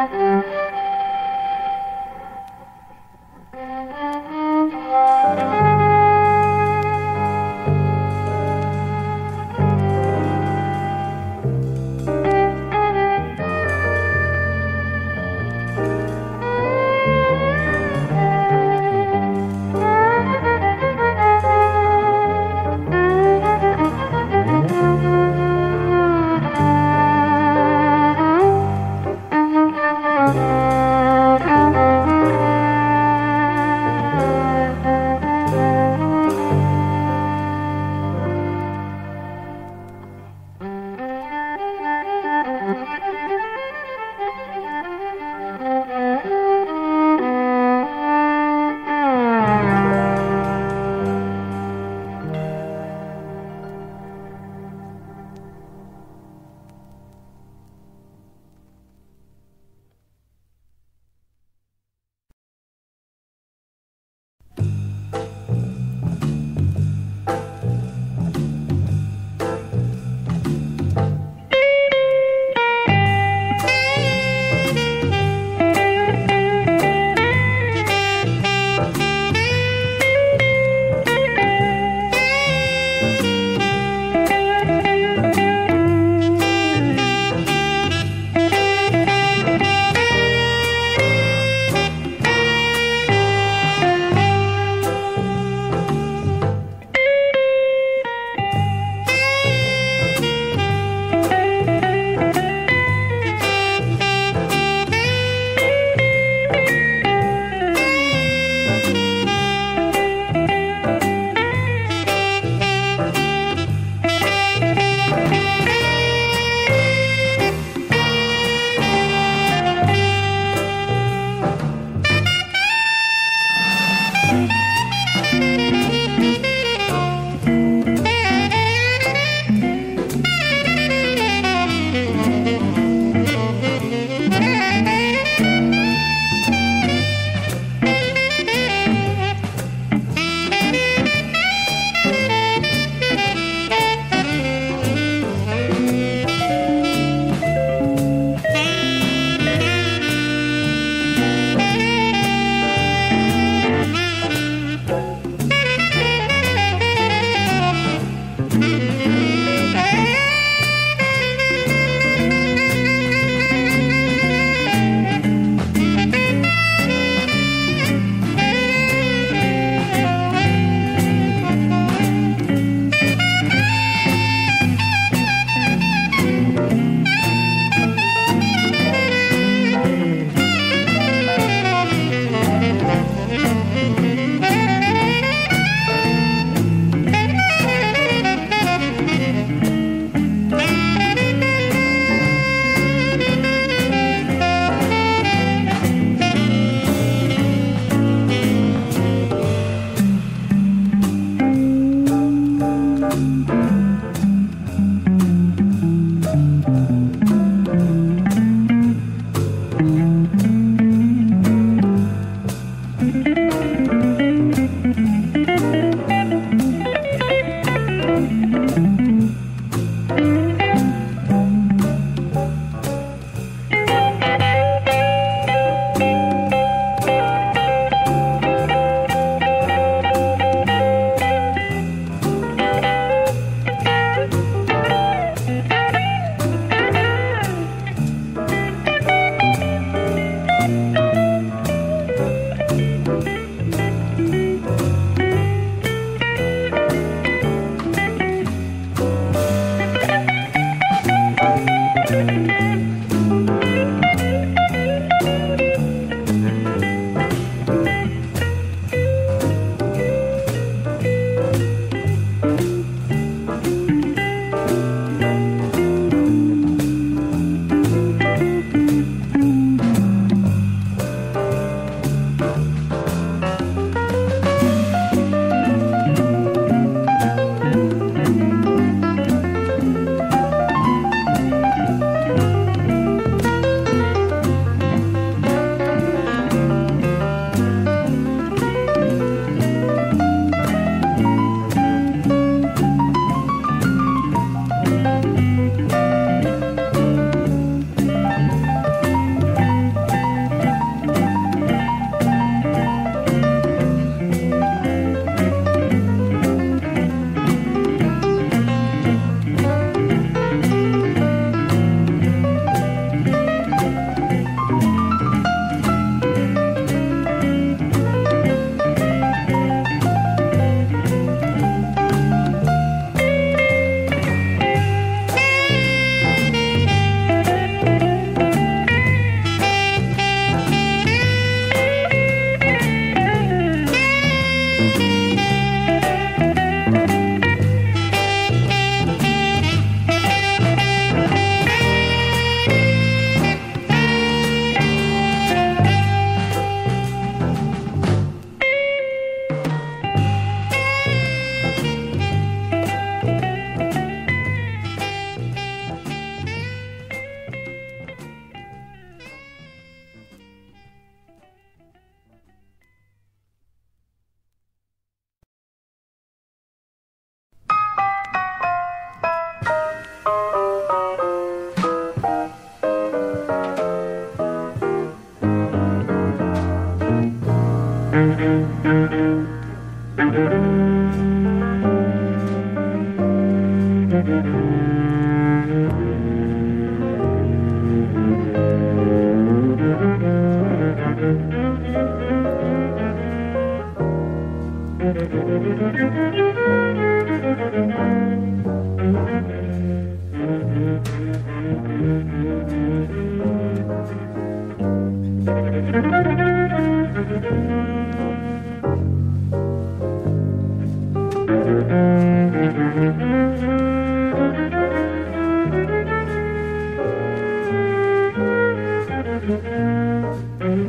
Müzik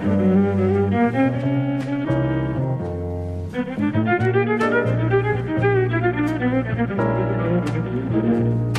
Thank you.